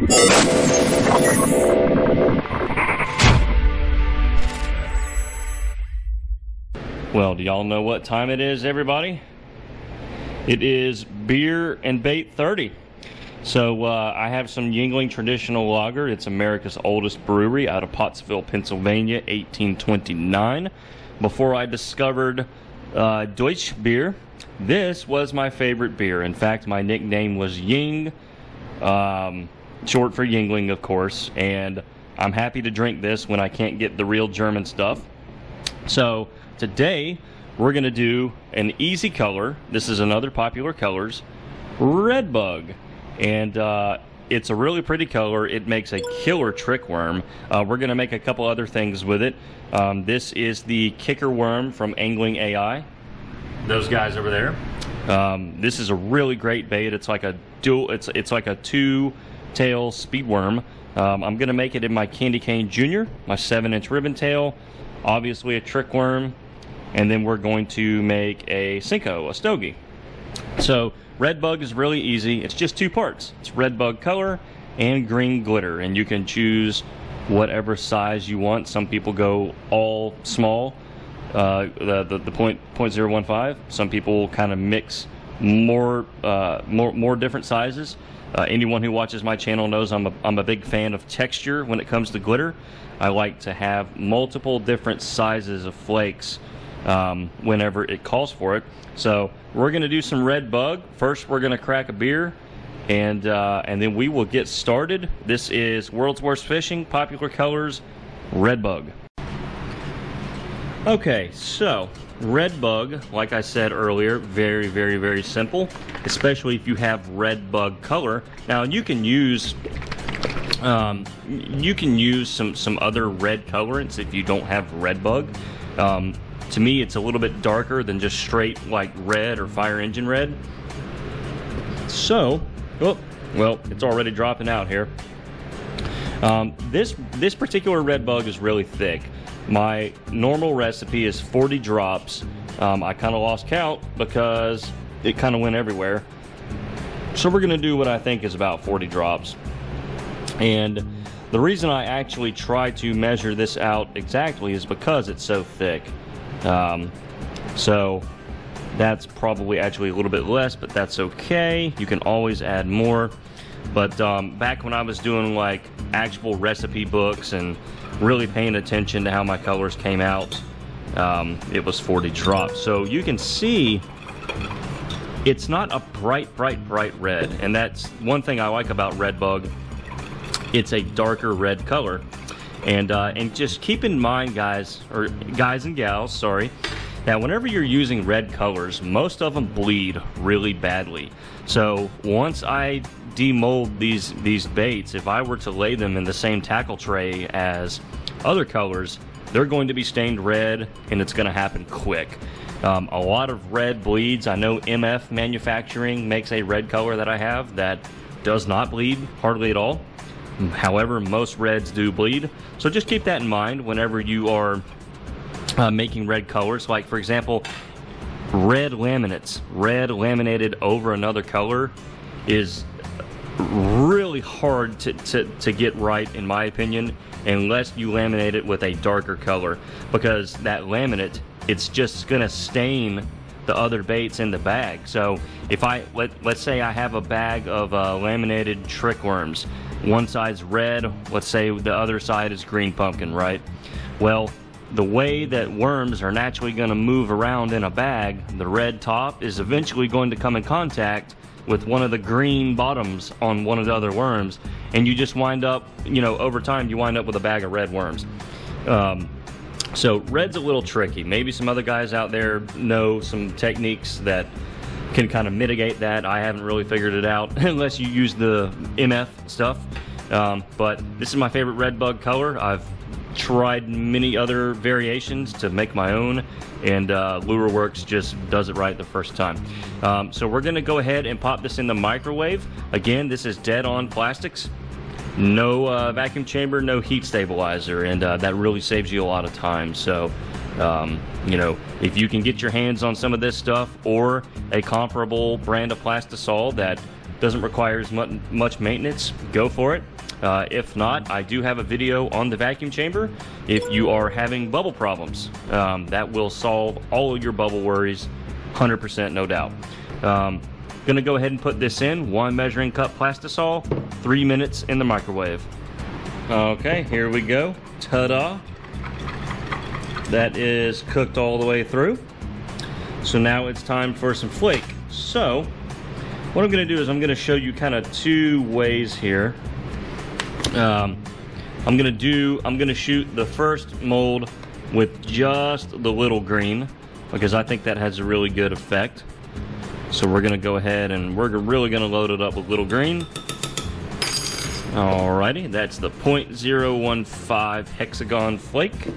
Well, do y'all know what time it is, everybody? It is beer and bait 30. So uh, I have some Yuengling traditional lager. It's America's oldest brewery out of Pottsville, Pennsylvania, 1829. Before I discovered uh, Deutsch beer, this was my favorite beer. In fact, my nickname was Ying, um, short for Yuengling, of course. And I'm happy to drink this when I can't get the real German stuff. So today we're going to do an easy color. This is another popular colors, Red Bug. And uh, it's a really pretty color. It makes a killer trick worm. Uh, we're going to make a couple other things with it. Um, this is the kicker worm from Angling AI. Those guys over there. Um, this is a really great bait. It's like a dual. It's it's like a two tail speed worm. Um, I'm going to make it in my Candy Cane Junior, my seven inch ribbon tail. Obviously a trick worm, and then we're going to make a Senko, a stogie. So red bug is really easy. It's just two parts. It's red bug color and green glitter, and you can choose whatever size you want. Some people go all small, uh, the, the the point point zero one five. Some people kind of mix more uh, more more different sizes. Uh, anyone who watches my channel knows I'm a, I'm a big fan of texture when it comes to glitter. I like to have multiple different sizes of flakes um, whenever it calls for it. So we're going to do some red bug. First, we're going to crack a beer, and uh, and then we will get started. This is World's Worst Fishing, Popular Colors, Red Bug. Okay, so red bug, like I said earlier, very, very, very simple, especially if you have red bug color. Now you can use um, you can use some some other red colorants if you don't have red bug. Um, to me, it's a little bit darker than just straight like red or fire engine red. So, oh, well, it's already dropping out here. Um, this this particular red bug is really thick. My normal recipe is 40 drops. Um, I kind of lost count because it kind of went everywhere. So we're going to do what I think is about 40 drops. And the reason I actually try to measure this out exactly is because it's so thick. Um, so that's probably actually a little bit less, but that's okay. You can always add more. But um, back when I was doing like actual recipe books and really paying attention to how my colors came out, um, it was 40 drops. So you can see it's not a bright, bright, bright red. And that's one thing I like about Redbug. It's a darker red color. And, uh, and just keep in mind, guys, or guys and gals, sorry, that whenever you're using red colors, most of them bleed really badly. So once I demold these these baits, if I were to lay them in the same tackle tray as other colors, they're going to be stained red, and it's going to happen quick. Um, a lot of red bleeds. I know MF Manufacturing makes a red color that I have that does not bleed hardly at all. However, most reds do bleed. So just keep that in mind whenever you are uh, making red colors. Like, for example, red laminates, red laminated over another color is really hard to, to, to get right, in my opinion, unless you laminate it with a darker color. Because that laminate, it's just going to stain the other baits in the bag. So if I, let, let's say I have a bag of uh, laminated trick worms one side's red, let's say the other side is green pumpkin, right? Well, the way that worms are naturally going to move around in a bag, the red top is eventually going to come in contact with one of the green bottoms on one of the other worms, and you just wind up, you know, over time, you wind up with a bag of red worms. Um, so, red's a little tricky. Maybe some other guys out there know some techniques that can kind of mitigate that. I haven't really figured it out unless you use the MF stuff. Um, but this is my favorite red bug color. I've tried many other variations to make my own, and uh, Lureworks just does it right the first time. Um, so we're gonna go ahead and pop this in the microwave. Again, this is Dead On Plastix. No uh, vacuum chamber, no heat stabilizer, and uh, that really saves you a lot of time. So um, you know, if you can get your hands on some of this stuff or a comparable brand of Plastisol that doesn't require as much maintenance, go for it. Uh, if not, I do have a video on the vacuum chamber if you are having bubble problems. Um, that will solve all of your bubble worries, 100% no doubt. Um, gonna go ahead and put this in, one measuring cup plastisol, three minutes in the microwave. Okay, here we go, ta-da. That is cooked all the way through. So now it's time for some flake. So, what I'm gonna do is I'm gonna show you kind of two ways here um, I'm gonna do, I'm gonna shoot the first mold with just the little green because I think that has a really good effect. So we're gonna go ahead and we're really gonna load it up with little green. Alrighty, that's the 0.015 hexagon flake.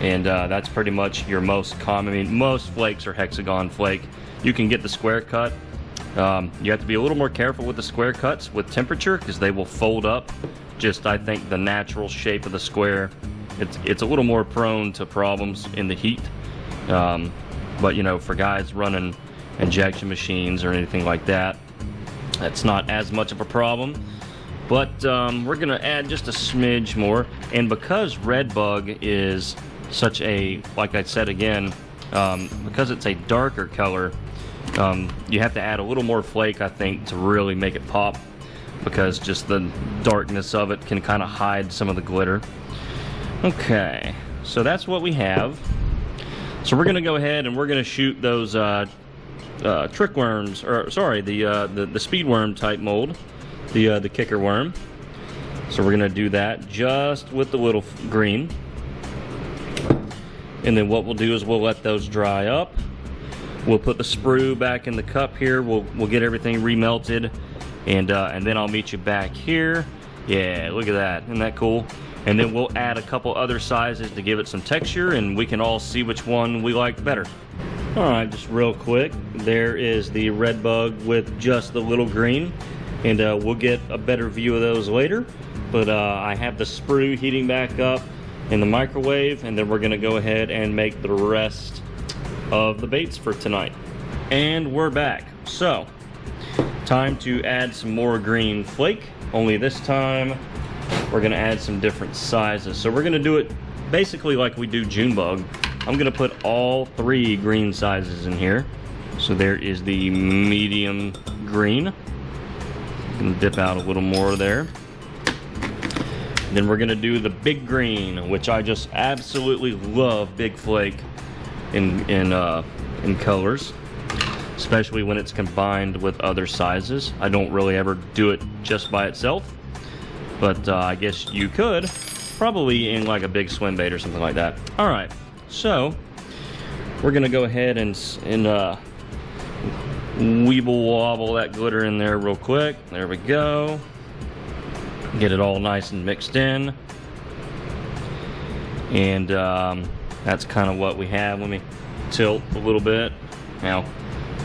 And uh, that's pretty much your most common, I mean, most flakes are hexagon flake. You can get the square cut. Um, you have to be a little more careful with the square cuts with temperature because they will fold up just I think the natural shape of the square. It's it's a little more prone to problems in the heat. Um, but you know, for guys running injection machines or anything like that, that's not as much of a problem. But um, we're gonna add just a smidge more, and because Redbug is such a, like I said again, um, because it's a darker color, um, you have to add a little more flake, I think, to really make it pop because just the darkness of it can kind of hide some of the glitter. Okay, so that's what we have. So we're gonna go ahead and we're gonna shoot those uh, uh, trick worms, or sorry, the uh, the, the speed worm type mold, the uh, the kicker worm. So we're gonna do that just with the little green. And then what we'll do is we'll let those dry up. We'll put the sprue back in the cup here. We'll, we'll get everything remelted and uh, and then I'll meet you back here. Yeah, look at that. Isn't that cool? And then we'll add a couple other sizes to give it some texture and we can all see which one we like better. All right, just real quick, there is the red bug with just the little green and uh, we'll get a better view of those later. But uh, I have the sprue heating back up in the microwave and then we're gonna go ahead and make the rest of the baits for tonight. And we're back. So, Time to add some more green flake, only this time we're gonna add some different sizes. So we're gonna do it basically like we do June bug. I'm gonna put all three green sizes in here. So there is the medium green. Gonna dip out a little more there. Then we're gonna do the big green, which I just absolutely love big flake in in uh, in colors especially when it's combined with other sizes. I don't really ever do it just by itself, but uh, I guess you could, probably in like a big swim bait or something like that. All right, so we're gonna go ahead and, and uh, weeble wobble that glitter in there real quick. There we go. Get it all nice and mixed in. And um, that's kind of what we have. Let me tilt a little bit. Now,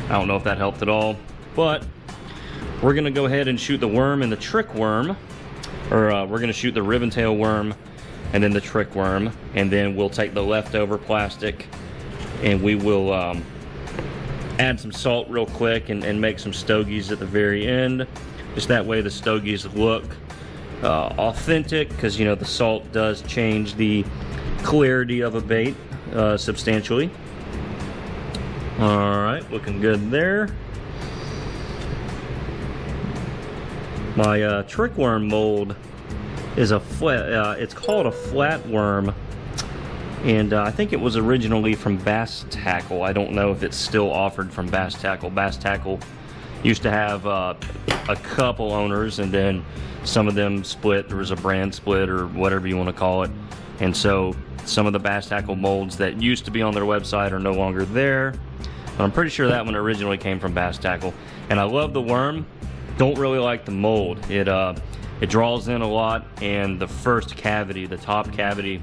I don't know if that helped at all, but we're gonna go ahead and shoot the worm and the trick worm, or uh, we're gonna shoot the ribbon tail worm and then the trick worm, and then we'll take the leftover plastic and we will um, add some salt real quick and, and, make some stogies at the very end. Just that way the stogies look uh, authentic because you know the salt does change the clarity of a bait uh, substantially. All right, looking good there. My uh, trick worm mold is a flat, uh, it's called a flat worm. And uh, I think it was originally from Bass Tackle. I don't know if it's still offered from Bass Tackle. Bass Tackle used to have uh, a couple owners and then some of them split. There was a brand split or whatever you want to call it. And so some of the Bass Tackle molds that used to be on their website are no longer there. But I'm pretty sure that one originally came from Bass Tackle. And I love the worm. Don't really like the mold. It uh, it draws in a lot, and the first cavity, the top cavity,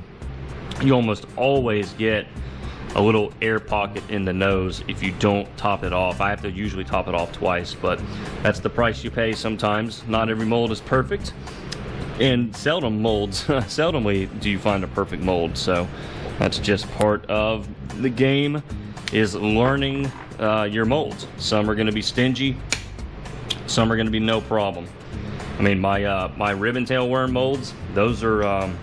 you almost always get a little air pocket in the nose if you don't top it off. I have to usually top it off twice, but that's the price you pay sometimes. Not every mold is perfect. And seldom molds, seldomly do you find a perfect mold. So that's just part of the game is learning uh, your molds. Some are going to be stingy. Some are going to be no problem. I mean, my uh, my ribbon tail worm molds, those are um,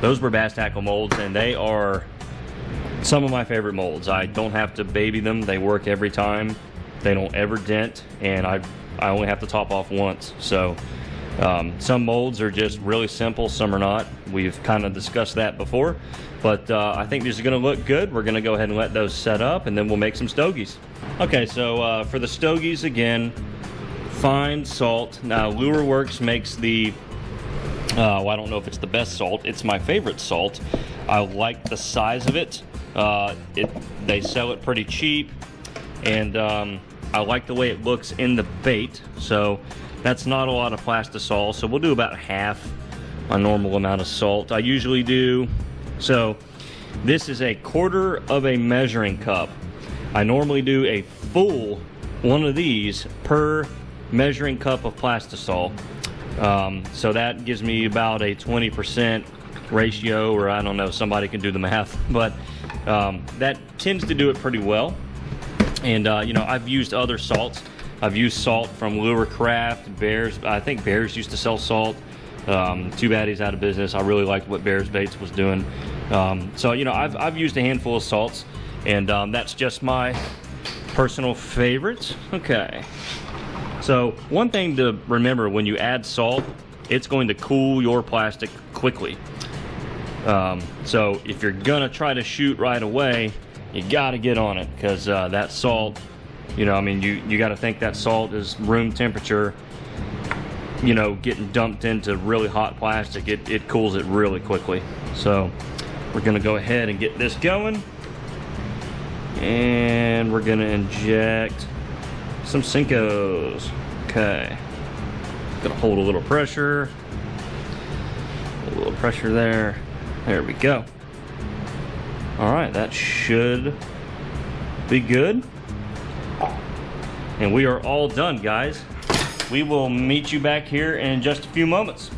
those were bass tackle molds, and they are some of my favorite molds. I don't have to baby them; they work every time. They don't ever dent, and I I only have to top off once. So um, some molds are just really simple, some are not. We've kind of discussed that before, but uh, I think these are going to look good. We're going to go ahead and let those set up, and then we'll make some stogies. Okay, so uh, for the stogies again, fine salt. Now Lureworks makes the uh, well, I don't know if it's the best salt. It's my favorite salt. I like the size of it. Uh, it they sell it pretty cheap, and um, I like the way it looks in the bait. So that's not a lot of plastisol. So we'll do about half a normal amount of salt. I usually do. So this is a quarter of a measuring cup. I normally do a full one of these per measuring cup of plastisol. Um, so that gives me about a 20% ratio, or I don't know, somebody can do the math, but um, that tends to do it pretty well. And, uh, you know, I've used other salts. I've used salt from Lure Craft, Bears. I think Bears used to sell salt. Um, too bad he's out of business. I really liked what Bears Baits was doing. Um, so, you know, I've, I've used a handful of salts, and um, that's just my personal favorites. Okay. So one thing to remember when you add salt, it's going to cool your plastic quickly. Um, so if you're gonna try to shoot right away, you gotta get on it because uh, that salt, you know, I mean, you, you gotta think that salt is room temperature, you know, getting dumped into really hot plastic, it, it cools it really quickly. So we're gonna go ahead and get this going. And we're gonna inject some Senkos. Okay. Gonna hold a little pressure. A little pressure there. There we go. All right, that should be good. And we are all done, guys. We will meet you back here in just a few moments.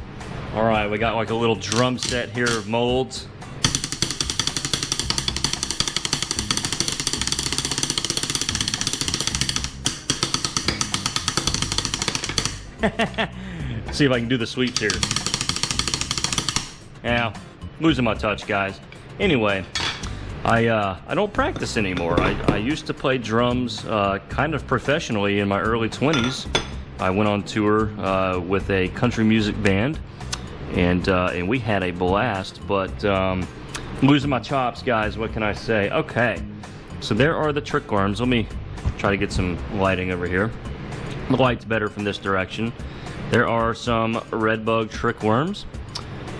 All right, we got like a little drum set here of molds. See if I can do the sweeps here. Yeah, losing my touch, guys. Anyway, I uh, I don't practice anymore. I, I used to play drums uh, kind of professionally in my early 20s. I went on tour uh, with a country music band, and uh, and we had a blast. But um, losing my chops, guys. What can I say? Okay, so there are the trick worms. Let me try to get some lighting over here. The light's better from this direction. There are some red bug trick worms,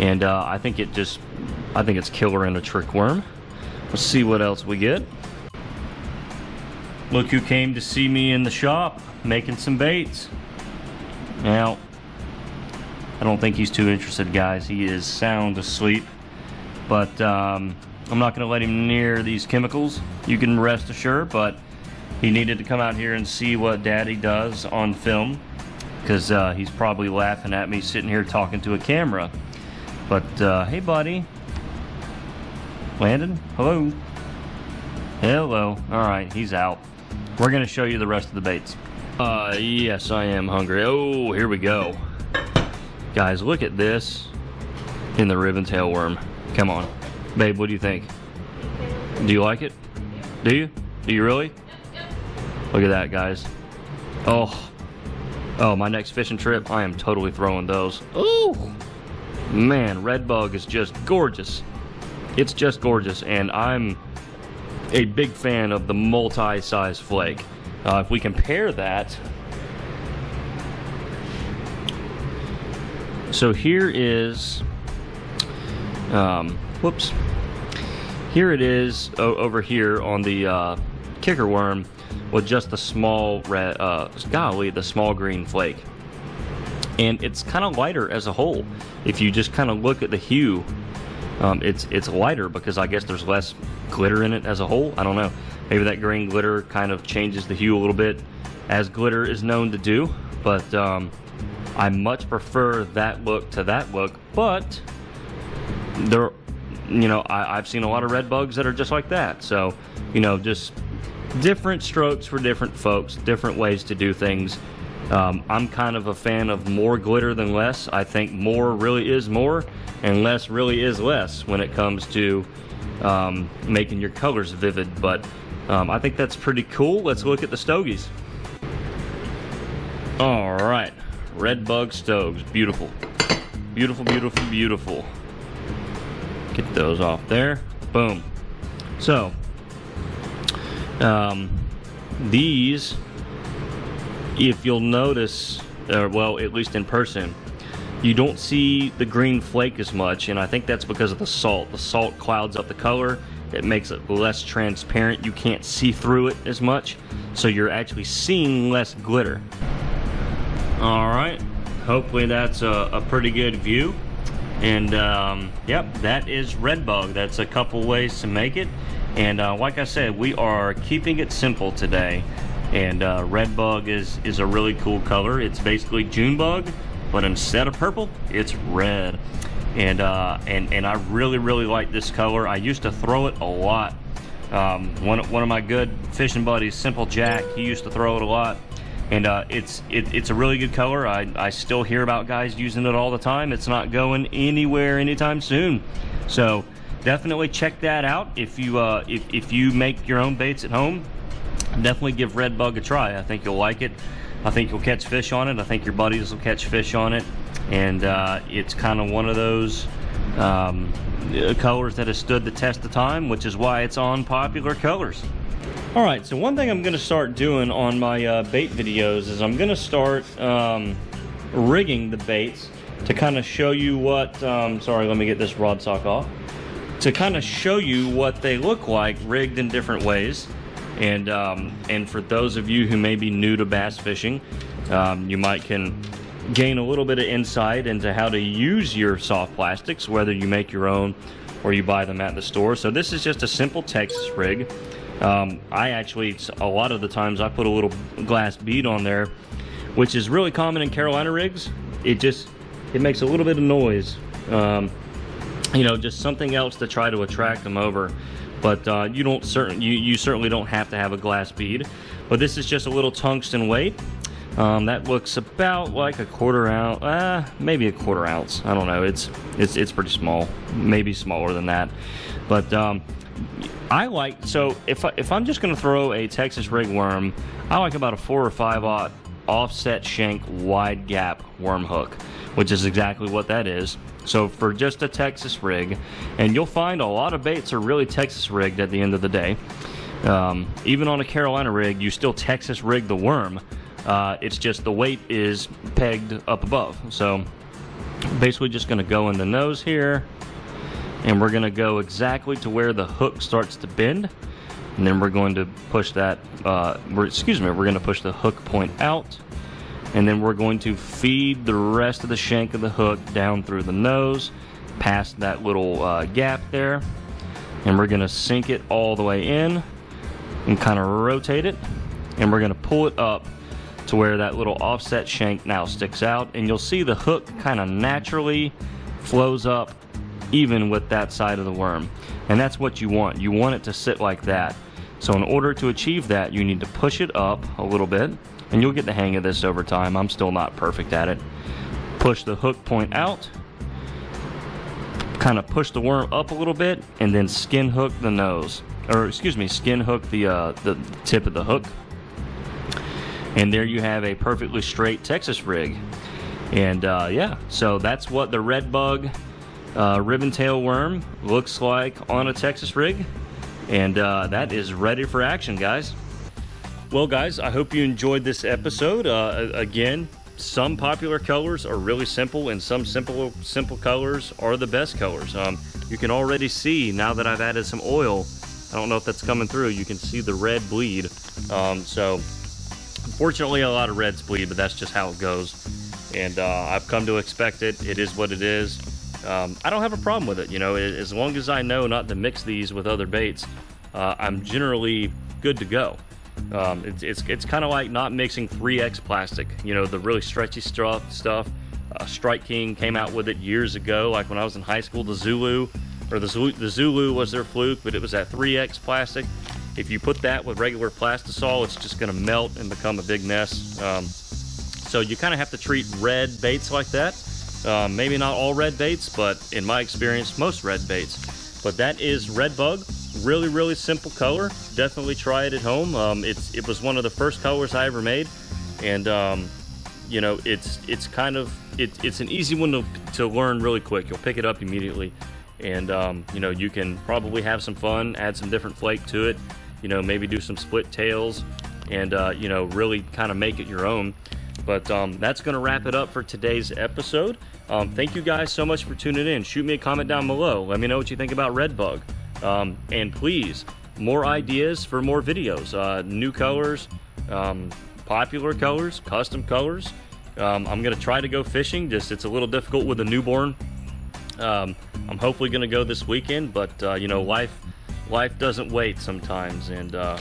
and uh, I think it just, I think it's killer in a trick worm. Let's see what else we get. Look who came to see me in the shop, making some baits. Now, I don't think he's too interested, guys. He is sound asleep, but um, I'm not going to let him near these chemicals. You can rest assured, but he needed to come out here and see what daddy does on film because uh, he's probably laughing at me sitting here talking to a camera but uh, hey buddy Landon? Hello? Hello. All right he's out. We're gonna show you the rest of the baits. Uh yes I am hungry. Oh here we go. Guys look at this in the ribbon tail worm. Come on. Babe what do you think? Do you like it? Do you? Do you really? Look at that, guys. Oh. Oh, my next fishing trip, I am totally throwing those. Oh! Man, red bug is just gorgeous. It's just gorgeous, and I'm a big fan of the multi-size flake. Uh, if we compare that, so here is, um, whoops, here it is over here on the uh, kicker worm with just the small red, uh, golly, the small green flake. And it's kind of lighter as a whole. If you just kind of look at the hue, um, it's it's lighter because I guess there's less glitter in it as a whole. I don't know. Maybe that green glitter kind of changes the hue a little bit, as glitter is known to do. But um, I much prefer that look to that look. But there, you know, I, I've seen a lot of red bugs that are just like that. So, you know, just different strokes for different folks, different ways to do things. Um, I'm kind of a fan of more glitter than less. I think more really is more, and less really is less when it comes to um, making your colors vivid. But um, I think that's pretty cool. Let's look at the stogies. All right, red bug stogs, beautiful, beautiful, beautiful, beautiful. Get those off there. Boom. So, um, these if you'll notice, uh, well, at least in person, you don't see the green flake as much, and I think that's because of the salt. The salt clouds up the color. It makes it less transparent. You can't see through it as much, so you're actually seeing less glitter. All right, hopefully that's a, a pretty good view. And um, yep, that is red bug. That's a couple ways to make it. And uh, like I said, we are keeping it simple today. And uh, red bug is, is a really cool color. It's basically June bug, but instead of purple, it's red. And, uh, and, and I really, really like this color. I used to throw it a lot. Um, one, one of my good fishing buddies, Simple Jack, he used to throw it a lot. And uh, it's it, it's a really good color. I, I still hear about guys using it all the time. It's not going anywhere anytime soon. So definitely check that out if you uh, if, if you make your own baits at home definitely give red bug a try. I think you'll like it. I think you'll catch fish on it. I think your buddies will catch fish on it. And uh, it's kind of one of those um, colors that has stood the test of time which is why it's on popular colors. All right so one thing i'm going to start doing on my uh, bait videos is i'm going to start um, rigging the baits to kind of show you what um, sorry let me get this rod sock off. To kind of show you what they look like rigged in different ways and um, and for those of you who may be new to bass fishing, um, you might can gain a little bit of insight into how to use your soft plastics, whether you make your own or you buy them at the store. So this is just a simple Texas rig. Um, I actually, a lot of the times I put a little glass bead on there, which is really common in Carolina rigs. It just, it makes a little bit of noise. Um, you know, just something else to try to attract them over but uh, you don't certain you, you certainly don't have to have a glass bead. But this is just a little tungsten weight. Um, that looks about like a quarter ounce uh, maybe a quarter ounce. I don't know. It's it's it's pretty small maybe smaller than that. But um, I like so if, I, if I'm just gonna throw a Texas rig worm I like about a four or five aught offset shank wide gap worm hook which is exactly what that is so for just a Texas rig, and you'll find a lot of baits are really Texas rigged at the end of the day. Um, even on a Carolina rig, you still Texas rig the worm. Uh, it's just the weight is pegged up above. So basically just going to go in the nose here, and we're going to go exactly to where the hook starts to bend. And then we're going to push that, uh, excuse me, we're going to push the hook point out and then we're going to feed the rest of the shank of the hook down through the nose past that little uh, gap there and we're going to sink it all the way in and kind of rotate it and we're going to pull it up to where that little offset shank now sticks out and you'll see the hook kind of naturally flows up even with that side of the worm and that's what you want. You want it to sit like that so in order to achieve that you need to push it up a little bit and you'll get the hang of this over time. I'm still not perfect at it. Push the hook point out, kind of push the worm up a little bit, and then skin hook the nose, or excuse me, skin hook the uh, the tip of the hook. And there you have a perfectly straight Texas rig. And uh, yeah, so that's what the red bug uh, ribbon tail worm looks like on a Texas rig. And uh, that is ready for action, guys. Well, guys, I hope you enjoyed this episode. Uh, again, some popular colors are really simple, and some simple simple colors are the best colors. Um, you can already see now that I've added some oil. I don't know if that's coming through. You can see the red bleed. Um, so, unfortunately, a lot of reds bleed, but that's just how it goes. And uh, I've come to expect it. It is what it is. Um, I don't have a problem with it. You know, as long as I know not to mix these with other baits, uh, I'm generally good to go. Um, it's it's, it's kind of like not mixing 3X plastic. You know, the really stretchy stuff. stuff. Uh, Strike King came out with it years ago, like when I was in high school. The Zulu, or the Zulu, the Zulu was their fluke, but it was that 3X plastic. If you put that with regular plastisol, it's just going to melt and become a big mess. Um, So you kind of have to treat red baits like that. Um, maybe not all red baits, but in my experience, most red baits. But that is red bug. Really, really simple color. Definitely try it at home. Um, it's it was one of the first colors I ever made, and um, you know it's it's kind of it, it's an easy one to, to learn really quick. You'll pick it up immediately, and um, you know you can probably have some fun, add some different flake to it. You know maybe do some split tails, and uh, you know really kind of make it your own. But um, that's going to wrap it up for today's episode. Um, thank you guys so much for tuning in. Shoot me a comment down below. Let me know what you think about Redbug. Um, and please, more ideas for more videos. Uh, new colors, um, popular colors, custom colors. Um, I'm going to try to go fishing. Just it's a little difficult with a newborn. Um, I'm hopefully going to go this weekend, but uh, you know, life life doesn't wait sometimes, and uh,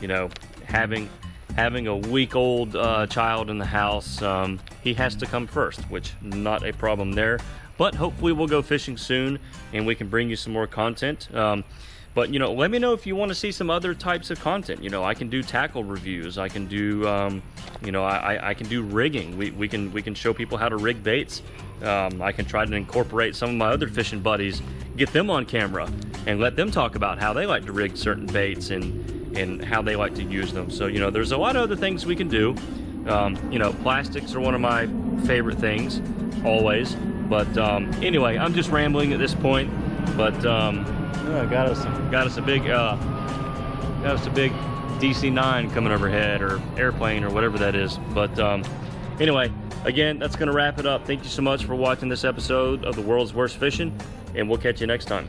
you know, having having a week old uh, child in the house, um, he has to come first, which not a problem there. But hopefully we'll go fishing soon and we can bring you some more content. Um, but you know, let me know if you want to see some other types of content. You know, I can do tackle reviews. I can do, um, you know, I, I can do rigging. We, we can we can show people how to rig baits. Um, I can try to incorporate some of my other fishing buddies, get them on camera, and let them talk about how they like to rig certain baits and and how they like to use them. So, you know, there's a lot of other things we can do. Um, you know, plastics are one of my favorite things, always. But um, anyway, I'm just rambling at this point. But um, yeah, got us got us a big uh, got us a big DC-9 coming overhead or airplane or whatever that is. But um, anyway, again, that's going to wrap it up. Thank you so much for watching this episode of the World's Worst Fishing, and we'll catch you next time.